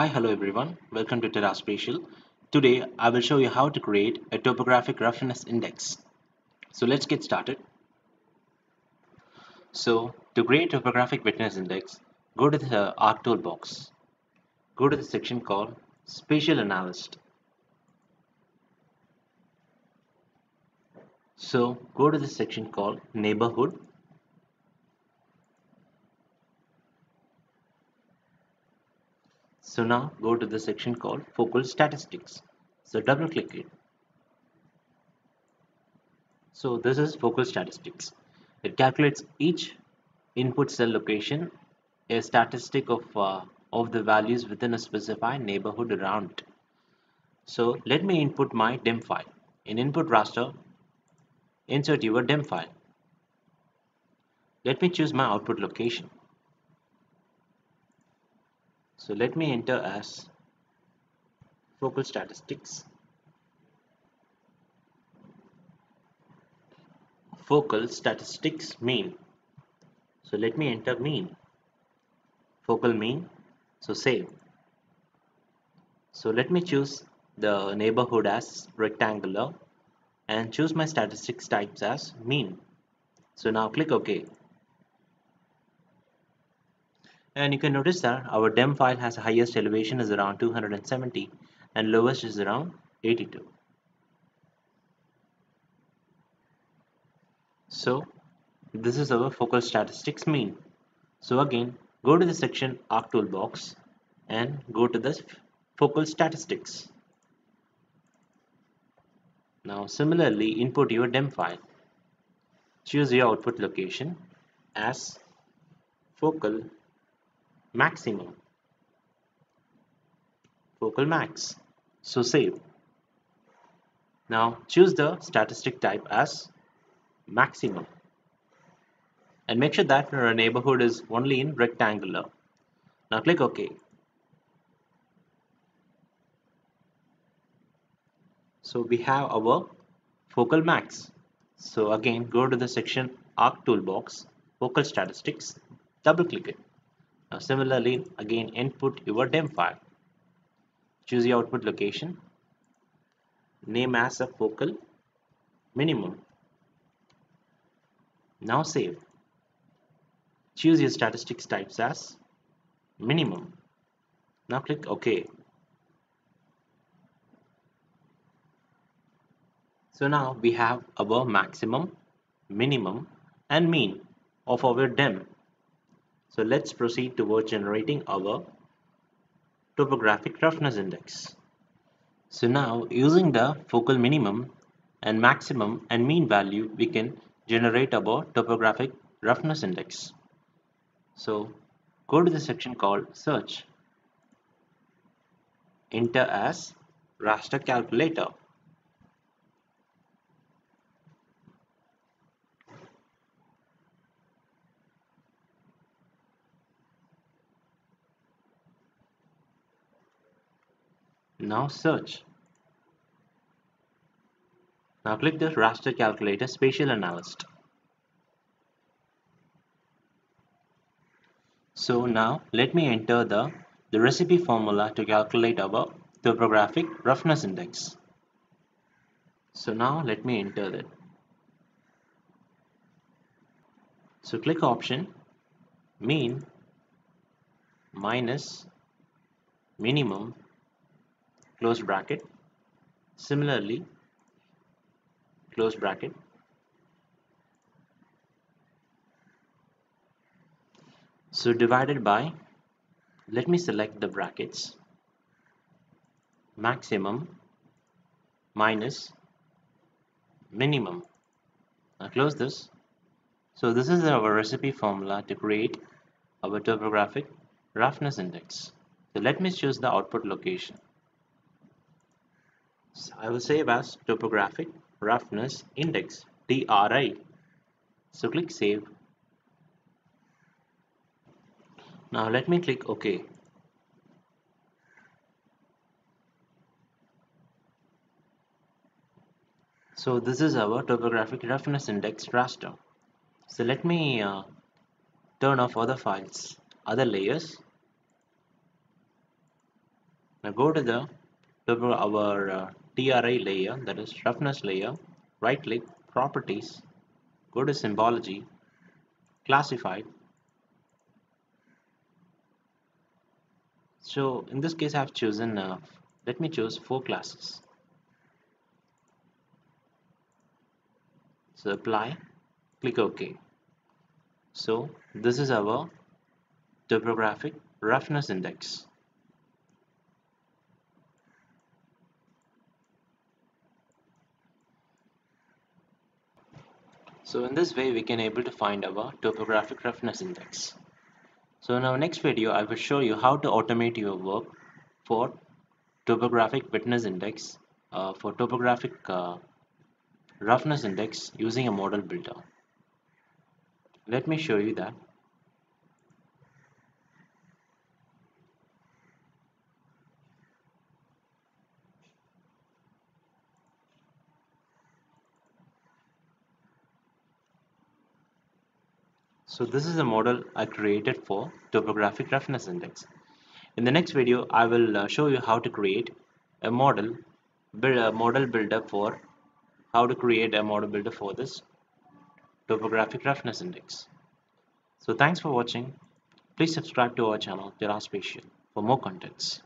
Hi, hello everyone. Welcome to TerraSpatial. Today, I will show you how to create a topographic roughness index. So let's get started. So to create topographic wetness index, go to the Arc toolbox. Go to the section called Spatial Analyst. So go to the section called Neighborhood So now go to the section called focal statistics. So double click it. So this is focal statistics. It calculates each input cell location, a statistic of, uh, of the values within a specified neighborhood around it. So let me input my DEM file. In input raster, insert your DEM file. Let me choose my output location. So let me enter as focal statistics. Focal statistics mean. So let me enter mean. Focal mean. So save. So let me choose the neighborhood as rectangular and choose my statistics types as mean. So now click OK and you can notice that our DEM file has the highest elevation is around 270 and lowest is around 82 so this is our focal statistics mean. So again go to the section arc toolbox and go to the focal statistics. Now similarly input your DEM file. Choose your output location as focal maximum. Focal max. So save now choose the statistic type as maximum. And make sure that your neighborhood is only in rectangular. Now click OK. So we have our focal max. So again go to the section arc toolbox focal statistics double click it now similarly, again input your DEM file. Choose the output location. Name as a focal minimum. Now save. Choose your statistics types as minimum. Now click OK. So now we have our maximum, minimum and mean of our DEM so let's proceed towards generating our topographic roughness index. So now using the focal minimum and maximum and mean value we can generate our topographic roughness index. So go to the section called search. Enter as raster calculator. Now search. Now click the raster calculator spatial analyst. So now let me enter the, the recipe formula to calculate our topographic roughness index. So now let me enter that. So click option mean minus minimum close bracket. Similarly close bracket. So divided by let me select the brackets. Maximum minus minimum. Now close this. So this is our recipe formula to create our topographic roughness index. So let me choose the output location I will save as topographic roughness index TRI. So click save. Now let me click OK. So this is our topographic roughness index raster. So let me uh, turn off other files, other layers now go to the our uh, TRI layer that is roughness layer right click properties go to symbology classified. So in this case I've chosen uh, let me choose four classes. So apply click OK. So this is our topographic roughness index So in this way we can able to find our topographic roughness index. So in our next video I will show you how to automate your work for topographic wetness index uh, for topographic uh, roughness index using a model builder. Let me show you that. So this is a model I created for topographic roughness index. In the next video, I will uh, show you how to create a model, build a model builder for how to create a model builder for this topographic roughness index. So thanks for watching. Please subscribe to our channel, Terra Spatial, for more contents.